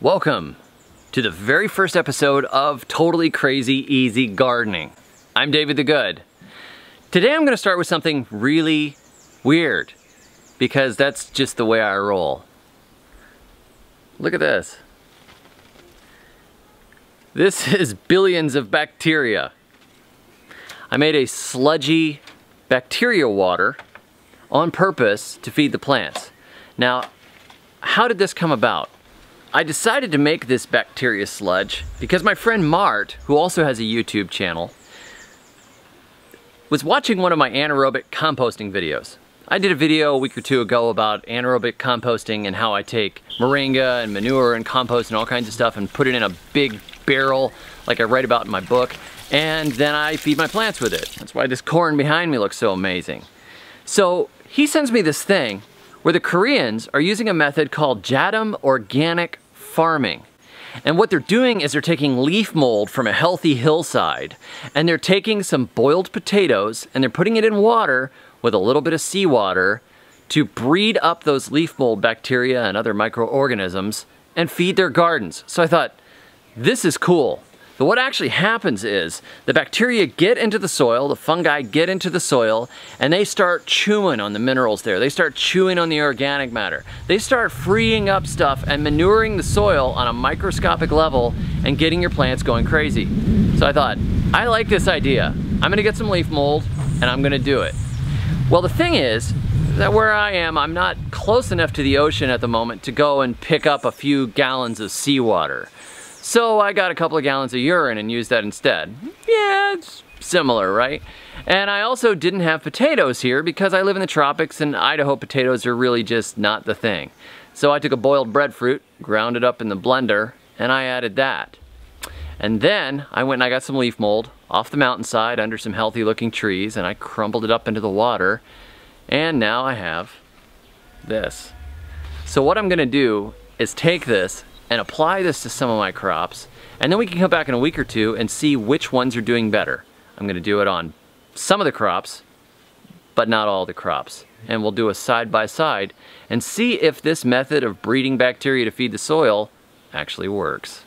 Welcome to the very first episode of Totally Crazy Easy Gardening. I'm David the Good. Today I'm going to start with something really weird because that's just the way I roll. Look at this. This is billions of bacteria. I made a sludgy bacteria water on purpose to feed the plants. Now, how did this come about? I decided to make this bacteria sludge because my friend Mart, who also has a YouTube channel, was watching one of my anaerobic composting videos. I did a video a week or two ago about anaerobic composting and how I take moringa and manure and compost and all kinds of stuff and put it in a big barrel like I write about in my book and then I feed my plants with it. That's why this corn behind me looks so amazing. So he sends me this thing where the Koreans are using a method called Jadam organic farming. And what they're doing is they're taking leaf mold from a healthy hillside and they're taking some boiled potatoes and they're putting it in water with a little bit of seawater to breed up those leaf mold bacteria and other microorganisms and feed their gardens. So I thought, this is cool. But what actually happens is the bacteria get into the soil, the fungi get into the soil, and they start chewing on the minerals there. They start chewing on the organic matter. They start freeing up stuff and manuring the soil on a microscopic level and getting your plants going crazy. So I thought, I like this idea. I'm gonna get some leaf mold and I'm gonna do it. Well, the thing is, that where I am, I'm not close enough to the ocean at the moment to go and pick up a few gallons of seawater. So I got a couple of gallons of urine and used that instead. Yeah, it's similar, right? And I also didn't have potatoes here because I live in the tropics and Idaho potatoes are really just not the thing. So I took a boiled breadfruit, ground it up in the blender, and I added that. And then I went and I got some leaf mold off the mountainside under some healthy looking trees and I crumbled it up into the water. And now I have this. So what I'm gonna do is take this and apply this to some of my crops. And then we can come back in a week or two and see which ones are doing better. I'm gonna do it on some of the crops, but not all the crops. And we'll do a side by side and see if this method of breeding bacteria to feed the soil actually works.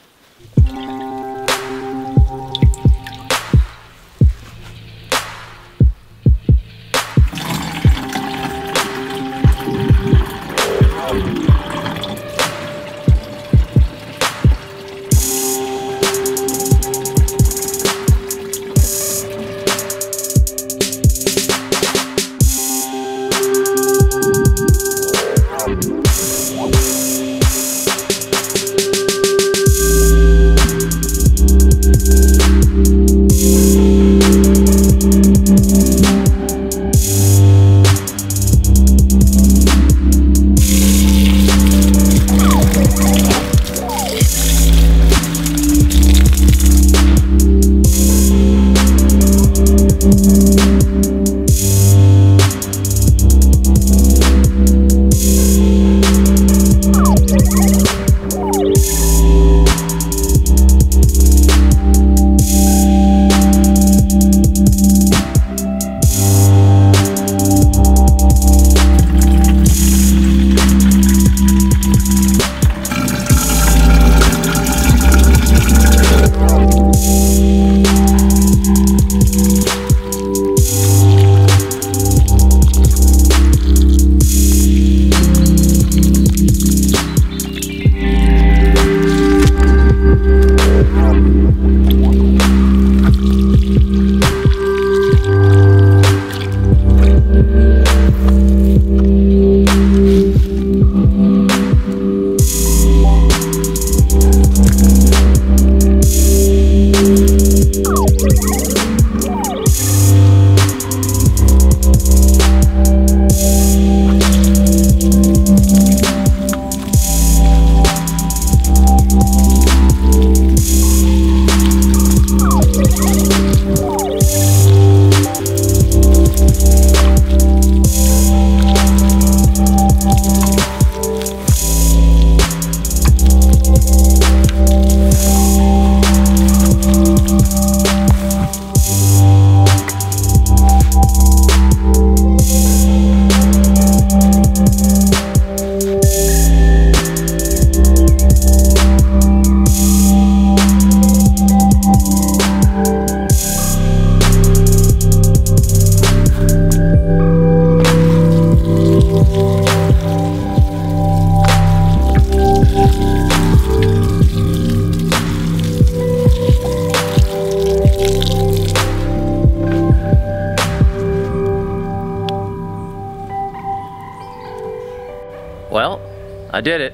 I did it.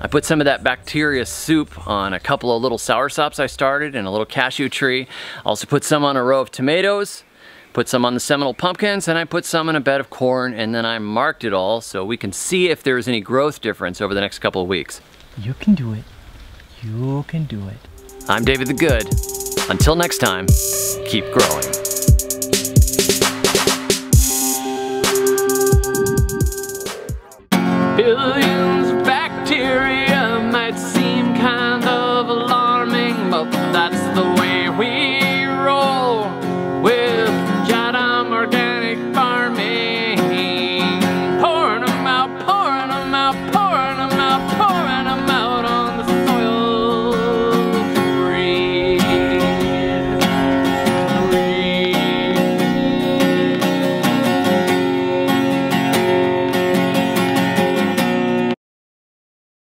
I put some of that bacteria soup on a couple of little soursops I started and a little cashew tree. Also put some on a row of tomatoes, put some on the Seminole pumpkins, and I put some in a bed of corn, and then I marked it all so we can see if there's any growth difference over the next couple of weeks. You can do it. You can do it. I'm David the Good. Until next time, keep growing.